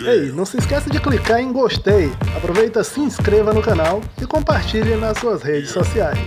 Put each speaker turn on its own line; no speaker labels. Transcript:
É Ei, não se esqueça de clicar em gostei. Aproveita, se inscreva no canal e compartilhe nas suas redes sociais.